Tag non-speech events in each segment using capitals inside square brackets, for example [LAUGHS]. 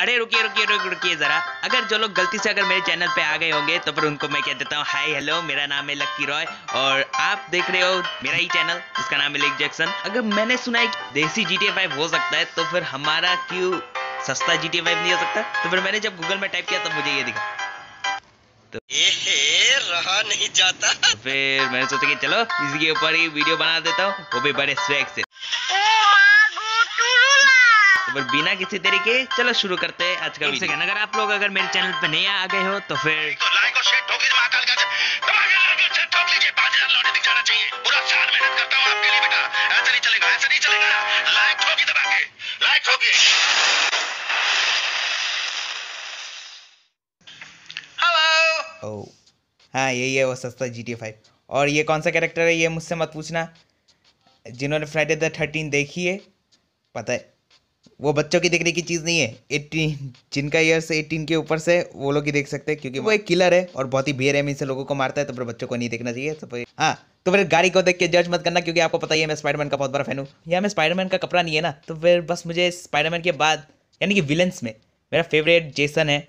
अरे रुकिए रुकिए रुकिए रुकिए जरा। अगर जो लोग गलती से अगर मेरे चैनल पे आ गए होंगे तो फिर उनको मैं कह देता हूँ हाय हेलो मेरा नाम है लक्की रॉय और आप देख रहे हो मेरा ही चैनल जिसका नाम है लेक जैक्सन। अगर मैंने सुना है देसी जी टी हो सकता है तो फिर हमारा क्यों सस्ता जी टी नहीं हो सकता? तो फिर मैंने जब गूगल में टाइप किया तब मुझे ये दिखा। तो रहा नहीं जाता। तो फिर मैंने सोचा कि चलो इसके ऊपर ही वीडियो बना देता हूँ वो भी बड़े स्वैग से। तो फिर बिना किसी तरीके चलो शुरू करते हैं आज का वीडियो सेकंड अगर आप लोग अगर मेरे चैनल पे नए आ गए हो तो फिर तो लाइक और शेयर ठोक लीजिए महाकाल का दबाकर लाइक और शेयर ठोक लीजिए पाँच हज़ार लौटे दिख जाना चाहिए। पूरा साल मेहनत करता हूँ आपके लिए बेटा। ऐसा नहीं चलेगा ऐसा नहीं चलेगा। लाइक ठोकी दबा के लाइक ठोकी। हेलो ओ हाँ यही है वो सस्ता जी टी फाइव और ये कौन सा कैरेक्टर है ये मुझसे मत पूछना। जिन्होंने फ्राइडे द थर्टीन देखी है पता है। वो बच्चों की देखने की चीज़ नहीं है। एट्टीन जिनका ईयर्स एटीन के ऊपर से वो लोग ही देख सकते हैं, क्योंकि वो एक किलर है और बहुत ही बेरहमी से लोगों को मारता है तो फिर बच्चों को नहीं देखना चाहिए तो फिर हाँ तो फिर गाड़ी को देख के जज मत करना, क्योंकि आपको पता ही है, मैं स्पाइडरमैन का बहुत बड़ा फ़ैन हूँ। या मैं स्पाइडरमैन का कपड़ा नहीं है ना तो फिर बस मुझे स्पाइडरमैन के बाद, यानी कि विलन्स में, मेरा फेवरेट जेसन है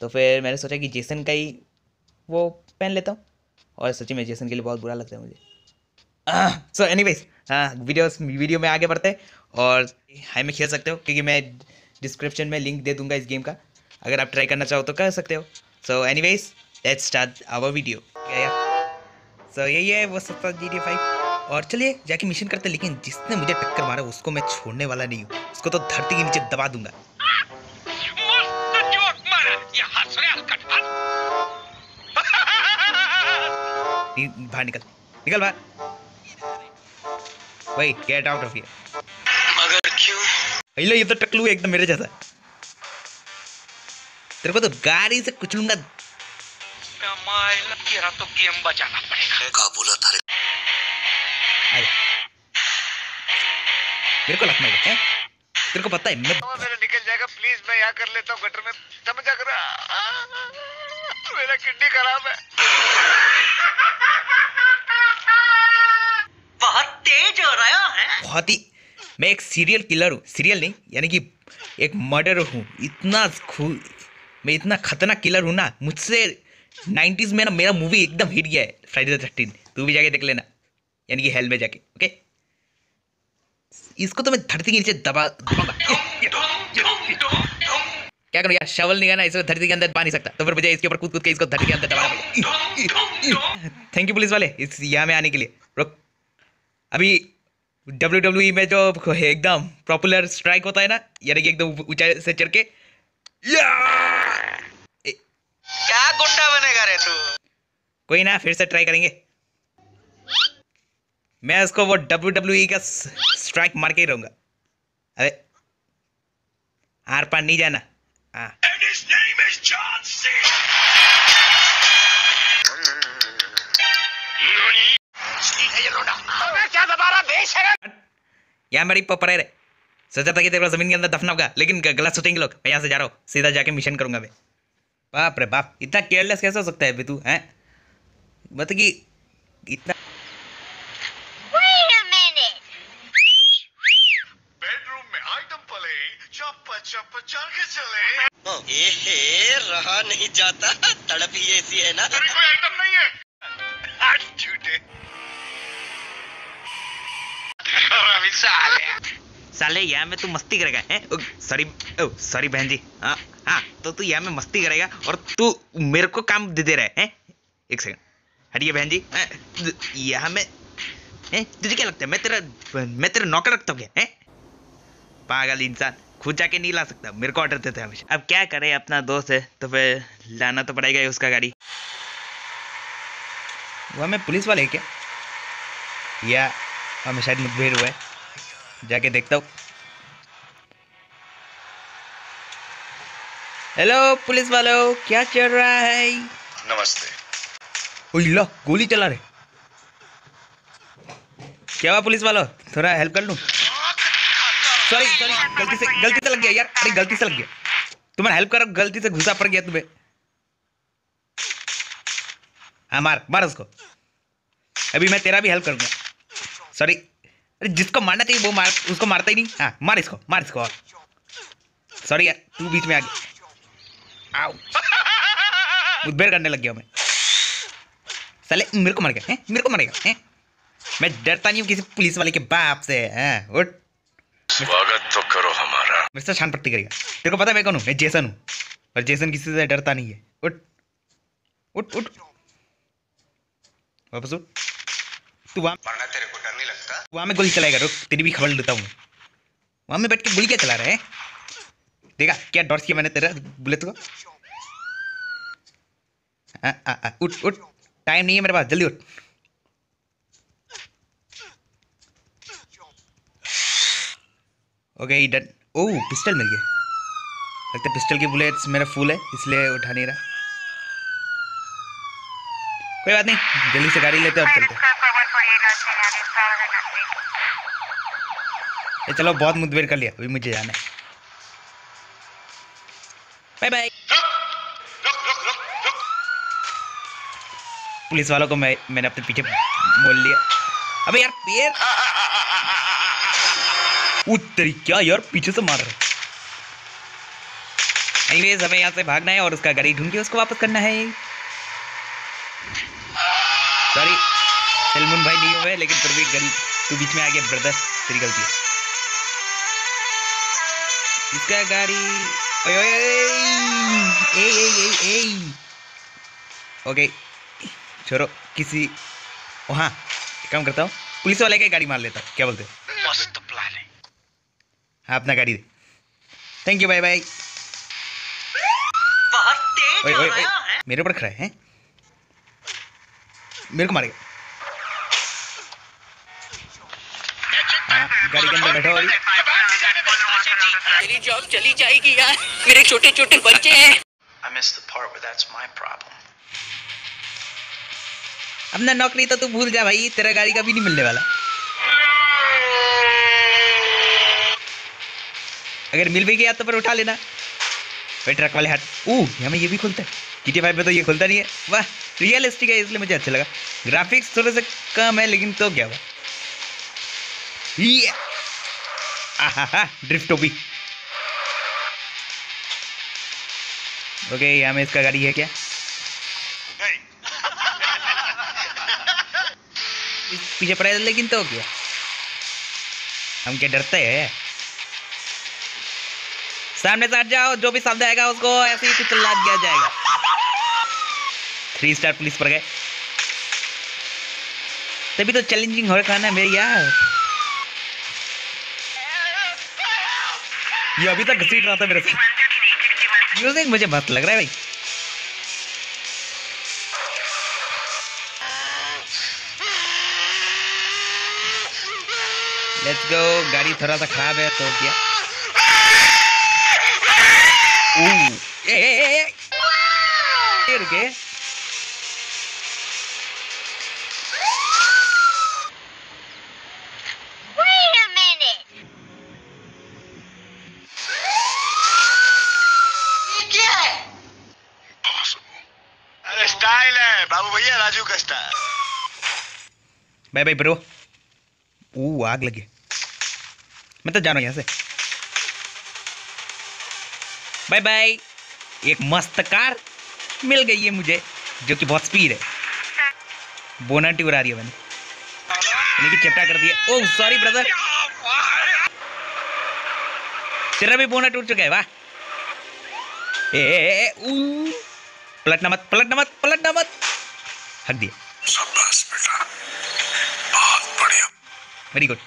तो फिर मैंने सोचा कि जेसन का ही वो पहन लेता हूँ, और सच्ची में जेसन के लिए बहुत बुरा लगता है मुझे। सो एनी वेज हाँ वीडियो वीडियो में आगे बढ़ते और हाई में खेल सकते हो, क्योंकि मैं डिस्क्रिप्शन में लिंक दे दूँगा इस गेम का। अगर आप ट्राई करना चाहो तो कर सकते हो। So anyways let's start our video so यही है, वो सत्ता जी डी फाइव और चलिए, जाके मिशन करते लेकिन जिसने मुझे टक्कर मारा, उसको मैं छोड़ने वाला नहीं हूँ। उसको तो धरती के नीचे दबा दूँगा। [LAUGHS] बाहर निकल। निकल बाहर। वही गेट आउट ऑफ़ हियर मगर क्यों? हेलो ये तो टकलू है एकदम मेरे जैसा। तेरे को तो गाड़ी से कुचलूँगा तेरा तो गेम बचाना पड़ेगा का बोला था रे अरे। मेरे को लगना है? तेरे को पता है मैं मेरा निकल जाएगा प्लीज़ मैं यहाँ कर लेता हूँ गटर में। समझ आ कर मेरा किडनी खराब है। तेज हो रहा है बहुत ही मैं एक सीरियल किलर हूँ। सीरियल नहीं यानी कि एक मर्डर हूँ। इतना खू मैं इतना खतरनाक किलर हूँ ना मुझसे नाइन्टीज़ में ना मेरा मूवी एकदम हिट गया है फ्राइडे द थर्टीन तू भी जाके देख लेना यानी कि हेल में जाके ओके इसको तो मैं धरती के नीचे दबा दबाऊँगा। क्या करूँ यार शवल नहीं है ना इसको धरती के अंदर पा नहीं सकता। तो फिर मुझे इसके ऊपर कूद कूद के इसको धरती के अंदर दबाना थैंक यू पुलिस वाले इस यहाँ में आने के लिए। रुक अभी डब्ल्यू डब्ल्यू में जो एकदम पॉपुलर स्ट्राइक होता है ना यानी कि एकदम ऊंचाई से चढ़ के क्या गुंडा बनेगा रे तू? कोई ना फिर से ट्राई करेंगे। मैं उसको वो डब्ल्यू डब्ल्यू का स्ट्राइक मार के ही रहूँगा। अरे आर पार नहीं जाना। हाँ। यहाँ मेरी पपड़े रे सोचा था कि तेरे को ज़मीन के अंदर दफना होगा लेकिन गलत सोचेंगे लोग मैं यहाँ से जा रहा हूँ सीधा जाके मिशन करूँगा मैं। बाप रे बाप इतना केयरलेस कैसे हो सकता है बे तू हैं? मतलब कि इतना Wait a minute. बेडरूम में आइटम पले चप चप चल के चले। ए रहा नहीं जाता तड़प ही ऐसी है ना। साले साले, यहाँ में तू मस्ती करेगा, हैं? सॉरी सॉरी बहन जी। हाँ हाँ तो तू यहाँ में मस्ती करेगा और तू मेरे को काम दे दे रहा है, हैं? एक सेकंड हटिए बहन जी। यहाँ में, हैं? तुझे क्या लगता है, मैं तेरा मैं तेरा नौकर रखता हूँ क्या, हैं? पागल इंसान, खुद जाके नहीं ला सकता, मेरे को ऑर्डर देते हैं हमेशा। अब क्या करे अपना दोस्त, है? तो फिर लाना तो पड़ेगा ही उसका गाड़ी। वह मैं पुलिस वाले क्या? या, हमें शायद मुठभेड़ हुआ है। जाके देखता हूँ। हेलो पुलिस वालों क्या चल रहा है? नमस्ते। ओह लो गोली चला रहे। क्या हुआ पुलिस वालों? थोड़ा हेल्प कर लूँ? सॉरी सॉरी गलती से गलती से लग गया यार। अरे गलती से लग गया। तुम्हें हेल्प करो गलती से घुसा पड़ गया तुम्हें। हाँ मार मार उसको। अभी मैं तेरा भी हेल्प करूँगा सॉरी अरे जिसको मारना चाहिए वो मार उसको मारता ही नहीं। हाँ मार इसको मार इसको। और सॉरी यार तू बीच में आ गया। आओ मुठभेड़ करने लग गया मैं। साले मेरे को मर गया हैं? मेरे को मरेगा हैं? मैं डरता नहीं हूँ किसी पुलिस वाले के बाप से हैं? उठ। स्वागत तो करो हमारा। मेरे से शान पट्टी करेगा तेरे को पता है मैं कौन हूँ? मैं जेसन हूँ। पर जेसन किसी से डरता नहीं है। उठ। उठ उठ। वापस उठ। तू वहाँ वरना तेरे को। लगता वहाँ में गोली चलाएगा रुक तेरी भी खबर लेता हूँ। वहाँ में बैठ के गोली क्या चला रहा है? देखा क्या डॉट्स किया मैंने तेरा बुलेट को? आ, आ, आ, उठ उठ टाइम नहीं है मेरे पास जल्दी उठ। ओके डन ओह पिस्टल मिल गया। लगता है पिस्टल की बुलेट्स मेरा फुल है इसलिए उठा नहीं रहा। कोई बात नहीं जल्दी से गाड़ी लेते हैं और चलते हैं। ये चलो बहुत मुठभेड़ कर लिया, अभी मुझे जाना है। बाय बाय पुलिस वालों को मैं, मैंने अपने पीछे मोल लिया। अबे यार पेड़ उत्तरी क्या यार, पीछे से मार रहे एनीवेज हमें यहाँ से भागना है और उसका गाड़ी ढूंढ के उसको वापस करना है। सॉरी सलमान भाई नहीं हुए, लेकिन फिर भी गल तू बीच में आ गया ब्रदर तेरी गलती है। इसका गाड़ी ओए ओए ओए ए ए ए ए ओके छोड़ो किसी वहाँ एक काम करता हूँ पुलिस वाले की गाड़ी मार लेता क्या बोलते हो मस्त प्लान है हाँ अपना गाड़ी दे थैंक यू बाय बाय बहुत तेज ओए हो ओए ओए मेरे ऊपर खड़ा है हैं? मेरे को मारेगा हाँ गाड़ी के अंदर बैठो मेरी जॉब चली जाएगी यार। मेरे छोटे छोटे बच्चे हैं। I missed the part where that's my problem. अपना नौकरी तो तू भूल जा भाई तेरा गाड़ी का भी नहीं मिलने वाला। अगर मिल भी गया तो पर उठा लेना। भाई ट्रक वाले हाथ ऊ हमें ये भी खुलता है। जी टी फाइव में तो ये खुलता नहीं है। वाह रियलिस्टिक है इसलिए मुझे अच्छा लगा। ग्राफिक्स थोड़े से कम है लेकिन तो क्या हुआ? ये आहा ड्रिफ्ट टोपी ओके यहाँ में इसका गाड़ी है क्या? पीछे पड़ा है लेकिन तो क्या हम क्या डरते हैं? सामने से हट जाओ जो भी शब्द आएगा उसको ऐसे ही कुछ लाद दिया जाएगा। थ्री स्टार पुलिस पर गए। तभी तो चैलेंजिंग हो रखा है ना मेरे यार। ये अभी तक घसीट रहा था मेरे साथ म्यूज़िक मुझे मस्त लग रहा है भाई। लेट्स गो गाड़ी थोड़ा सा खराब है तो क्या? रुके। बाय बाय ब्रो ओह आग लगी। मैं तो जा रहा हूँ यहाँ से। बाय बाय एक मस्त कार मिल गई है मुझे जो कि बहुत स्पीड है। बोनट उड़ा रही है मैंने। कि चपटा कर दिया। ओह सॉरी ब्रदर तेरा भी बोना टूट चुका है वाह। ए, पलटना मत पलटना मत पलटना मत। हक दिया शाबाश बेटा बहुत बढ़िया वेरी गुड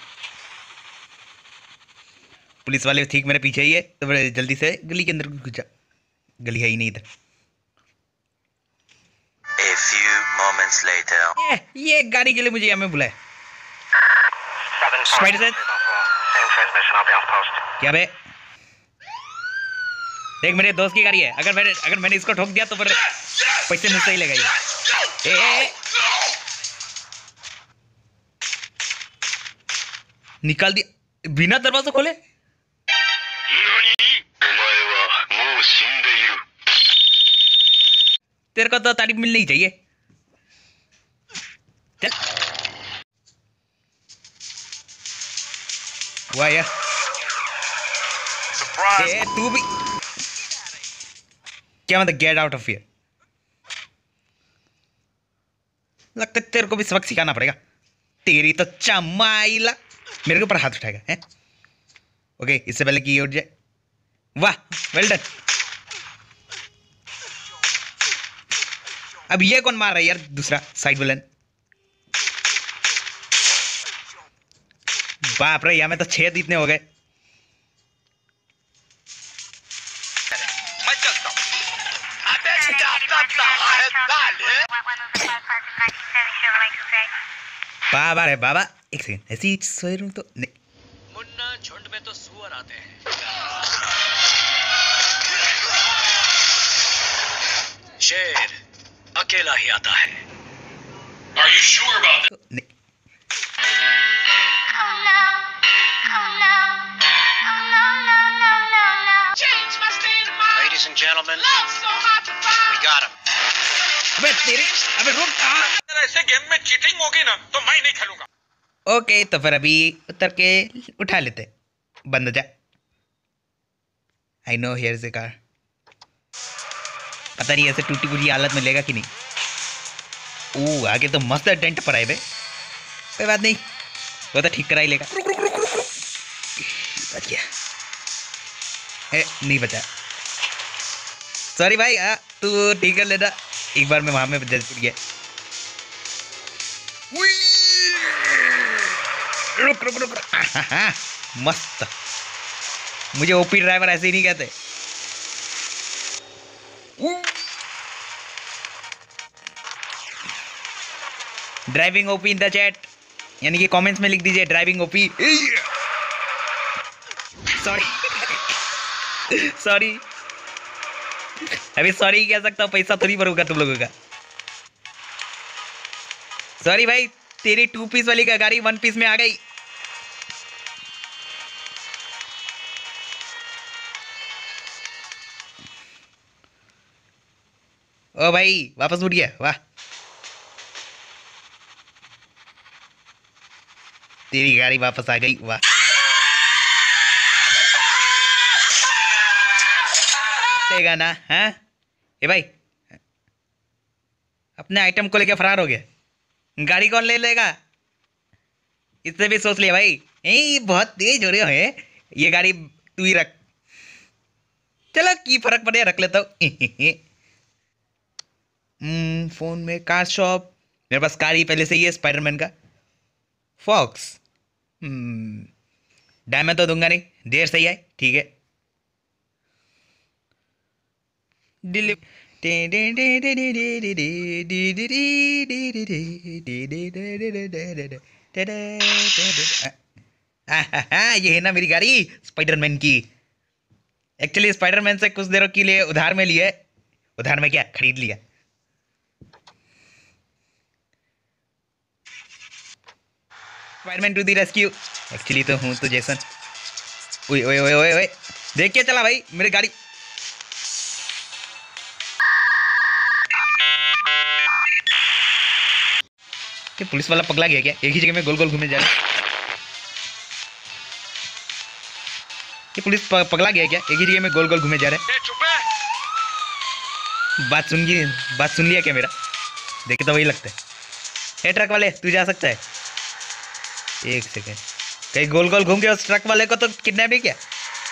पुलिस वाले ठीक मेरे पीछे ही है तो बड़े जल्दी से गली के अंदर घुस जा। गली है ही नहीं इधर। A few moments later. ये ये गाड़ी के लिए मुझे यहाँ में बुलाया। क्या बे? देख मेरे दोस्त की गाड़ी है। अगर मैंने अगर मैंने इसको ठोक दिया तो फिर पैसे मुझसे ही लेगा ये ए, ए, ए, निकाल दिया। बिना दरवाज़ा खोले? तेरे को तो तारीफ़ मिलनी ही चाहिए। चल। वाह यार तू भी क्या मतलब गेट आउट ऑफ़ हियर लगता तेरे को भी सबक सिखाना पड़ेगा। तेरी तो चमाइला मेरे के ऊपर हाथ उठाएगा है? ओके इससे पहले कि ये उठ जाए। वाह वेल डन अब ये कौन मार रहा है यार दूसरा साइड विलन बाप रे यहाँ में तो छेद इतने हो गए। बाबा रे बाबा। एक सेकंड ऐसे ही सोए मुन्ना झुंड में तो सुअर आते हैं। शेर अकेला ही आता है। Are अबे तेरे रुक ऐसे गेम में चीटिंग होगी ना तो मैं नहीं खेलूँगा। ओके तो फिर अभी उतर के उठा लेते। बंद हो जा। आई नो हेयर से कार पता नहीं ऐसे टूटी फूटी हालत में लेगा कि नहीं। ओ आगे तो मस्त डेंट पर आए बे। कोई बात नहीं। वो तो ठीक करा ही लेगा। बच गया। ए, नहीं बचा। सॉरी भाई तू ठीक कर लेना एक बार मैं वहाँ में जज गया। रुक रुक रुक। मस्त। मुझे ओपी ड्राइवर ऐसे ही नहीं कहते। Driving OP in the chat यानी कि कमेंट्स में लिख दीजिए ड्राइविंग ओपी सॉरी सॉरी अभी सॉरी कह सकता हूँ, पैसा थोड़ी भरूँगा तुम लोगों का। सॉरी भाई, तेरी टू पीस वाली का गाड़ी वन पीस में आ गई। ओ भाई, वापस उठ गया, वाह। तेरी गाड़ी वापस आ गई, वाह। लेगा ना हाँ? ए भाई, अपने आइटम को लेके फरार हो गया। गाड़ी कौन ले लेगा? इससे भी सोच लिया भाई। ए बहुत तेज हो रहे हैं? ये गाड़ी तू ही रख। चलो, की फ़र्क पड़े, रख लेता हूँ। [LAUGHS] फ़ोन में कार शॉप मेरे पास कार ही पहले से ही है स्पाइडरमैन का फॉक्स डायमंड तो दूँगा नहीं देर से ही आए ठीक है ये है ना मेरी गाड़ी स्पाइडरमैन की एक्चुअली स्पाइडरमैन से कुछ देर के लिए उधार में लिए उधार में क्या खरीद लिया Spiderman two the rescue actually तो हूँ तो जैसन ओए ओए ओए ओए ओए. देख के चला भाई मेरी गाड़ी. ये पुलिस वाला पगला गया क्या? एक ही जगह में गोल गोल घूमे जा रहा है. ये पुलिस पगला गया क्या? एक ही जगह में गोल गोल घूमे जा रहा है. है. बात सुन गई बात सुन लिया क्या मेरा? देखे तो वही लगता है. ए ट्रक वाले तू जा सकता है. एक सेकेंड। कहीं गोल गोल घूम के उस ट्रक वाले को तो किडनैप नहीं किया।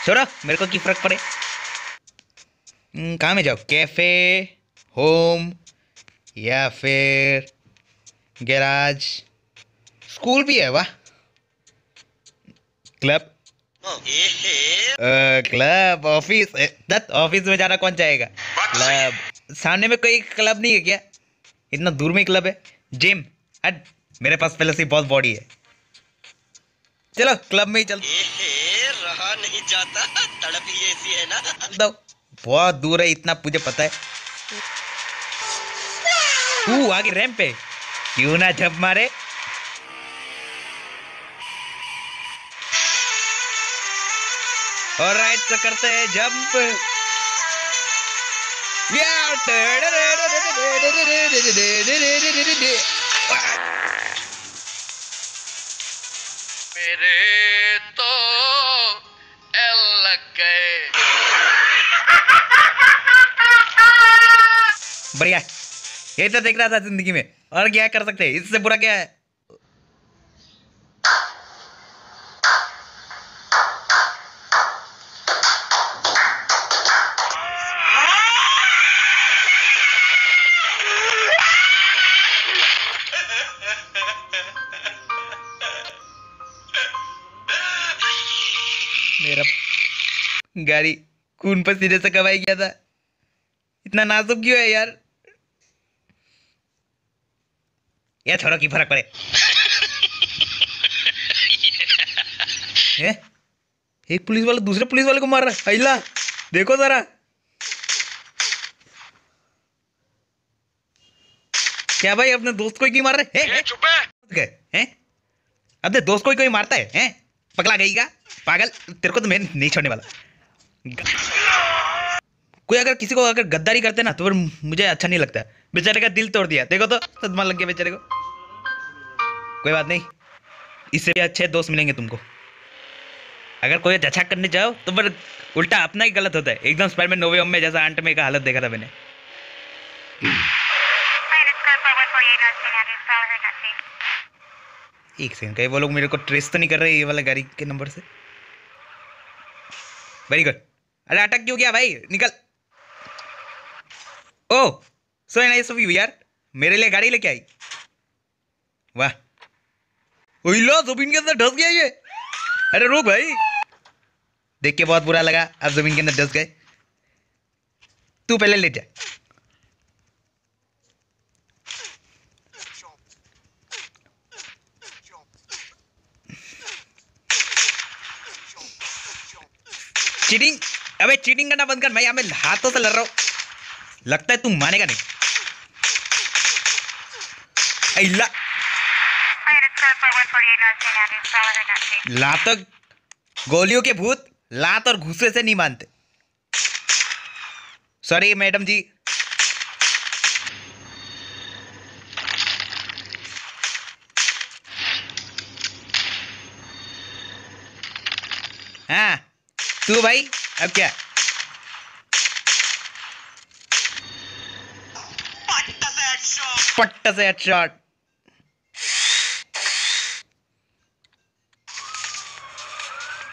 छोड़ो मेरे को की फ़र्क पड़े? हम्म, कहाँ में जाओ? कैफ़े होम या फिर गैराज स्कूल भी है वाह। Club club office Dutt office में जाना कौन चाहेगा? क्लब सामने में कोई क्लब नहीं है क्या? इतना दूर में क्लब है? जिम अट मेरे पास पहले से बहुत बॉडी है। चलो क्लब में ही चल रहा नहीं जाता तड़प ही ऐसी है ना दो बहुत दूर है इतना मुझे पता है तू आगे रैंप पे क्यों ना झप मारे और राइट से करते हैं जंप मेरे तो गए। बढ़िया। ये तो देख रहा था ज़िंदगी में। और क्या कर सकते हैं? इससे बुरा क्या है? गाड़ी खून पसीने से कमाई गया था? इतना नाजुक क्यों है यार? या छोड़ो की फ़र्क पड़े। [LAUGHS] हैं? एक पुलिस वाला दूसरे पुलिस वाले को मार रहा है। अहिला देखो जरा। क्या भाई अपने दोस्त को ही क्यों मार रहे हैं? हैं? चुप है। हैं? अपने दोस्त को ही कोई मारता है? हैं? पगला गई का? पागल तेरे को तो मैं नहीं छोड़ने वाला। कोई अगर किसी को अगर गद्दारी करते ना तो फिर मुझे अच्छा नहीं लगता। बेचारे का दिल तोड़ दिया। देखो तो सदमा लग गया बेचारे को। कोई बात नहीं। इससे भी अच्छे दोस्त मिलेंगे तुमको। अगर कोई अच्छा करने जाओ तो फिर उल्टा अपना ही गलत होता है। एकदम स्पाइडरमैन नोवे में जैसा आंट में का हालत देखा था मैंने। एक सेकंड कहीं वो लोग मेरे को ट्रेस तो नहीं कर रहे ये वाला गाड़ी के नंबर से? वेरी गुड अरे अटक क्यों गया भाई? निकल। Oh so nice of you यार? मेरे लिए गाड़ी लेके आई। वाह। लो, ज़मीन के अंदर ढस गया ये। अरे रुक भाई। देख के बहुत बुरा लगा आप ज़मीन के अंदर ढस गए। तू पहले ले जा। चीटिंग अबे चीटिंग करना बंद कर, मैं यहाँ में हाथों से लड़ रहा हूँ। लगता है तू मानेगा नहीं। लात गोलियों के भूत लात और घुसे से नहीं मानते। Sorry madam ji. हाँ तू भाई? अब क्या? पट्ट से हेडशॉट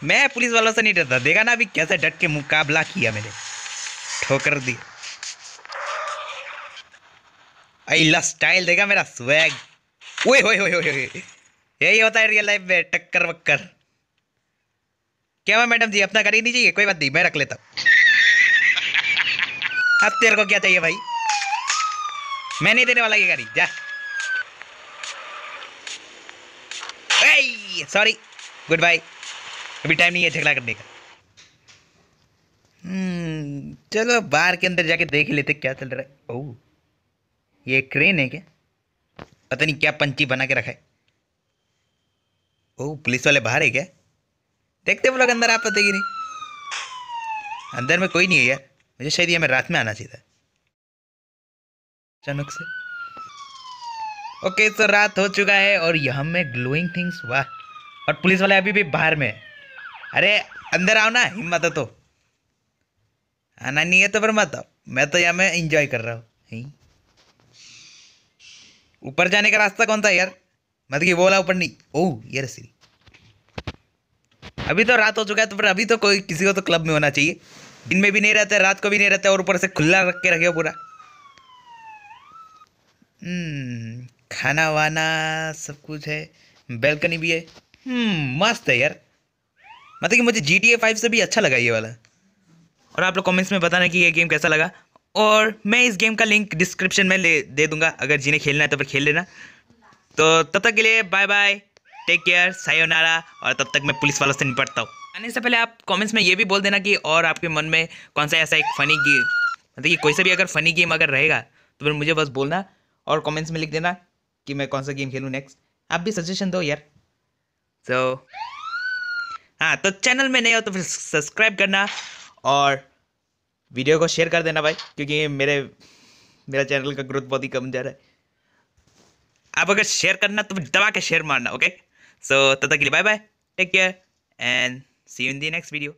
मैं पुलिस वालों से नहीं डरता। देखा ना अभी कैसे डट के मुकाबला किया मैंने। ठोकर दी अल्ला स्टाइल, देखा मेरा स्वैग ओए होए होए होए। यही होता है रियल लाइफ में टक्कर वक्कर क्या हुआ मैडम जी? अपना गाड़ी नहीं चाहिए कोई बात नहीं मैं रख लेता अब तेरे को क्या चाहिए भाई? मैं नहीं देने वाला ये गाड़ी जा। सॉरी गुड बाय अभी टाइम नहीं है झगड़ा करने का। हम्म, चलो बार के अंदर जाके देख लेते क्या चल रहा है। ओह ये क्रेन है क्या? पता नहीं क्या पंची बना के रखा है। ओह पुलिस वाले बाहर है क्या? देखते वो लोग अंदर आ पाते कि नहीं। अंदर में कोई नहीं है यार। मुझे शायद ये मैं रात में आना चाहिए था। अचानक से। ओके तो रात हो चुका है और यहाँ में ग्लोइंग थिंग्स वाह। और पुलिस वाले अभी भी बाहर में अरे, अंदर आओ ना, हिम्मत तो। आना नहीं है तो फिर मत आओ। मैं तो यहाँ में इंजॉय कर रहा हूँ। ऊपर जाने का रास्ता कौन था यार? मतलब कि बोला ऊपर नहीं। ओह यार सीरी अभी तो रात हो चुका है तो फिर अभी तो कोई किसी को तो क्लब में होना चाहिए। दिन में भी नहीं रहता रात को भी नहीं रहता और ऊपर से खुला रख के रखे हो पूरा। हम्म, खाना वाना सब कुछ है बेल्कनी भी है। हम्म मस्त है यार। मतलब कि मुझे जी टी ए फाइव से भी अच्छा लगा ये वाला। और आप लोग कमेंट्स में बताना कि ये गेम कैसा लगा। और मैं इस गेम का लिंक डिस्क्रिप्शन में ले दे दूँगा अगर जिन्हें खेलना है तो फिर खेल लेना। तो तब तक के लिए बाय बाय टेक केयर सायोनारा और तब तक मैं पुलिस वालों से निपटता हूँ। आने से पहले आप कमेंट्स में ये भी बोल देना कि और आपके मन में कौन सा ऐसा एक फ़नी गेम मतलब कि कोई सा भी अगर फ़नी गेम अगर रहेगा तो फिर मुझे बस बोलना और कमेंट्स में लिख देना कि मैं कौन सा गेम खेलूँ नेक्स्ट आप भी सजेशन दो यार। तो हाँ तो चैनल में नए हो तो फिर सब्सक्राइब करना और वीडियो को शेयर कर देना भाई, क्योंकि मेरे, मेरा चैनल का ग्रोथ बहुत ही कम जा रहा है। आप अगर शेयर करना तो दबा के शेयर मारना okay So, Tatakili, bye bye. Take care and see you in the next video.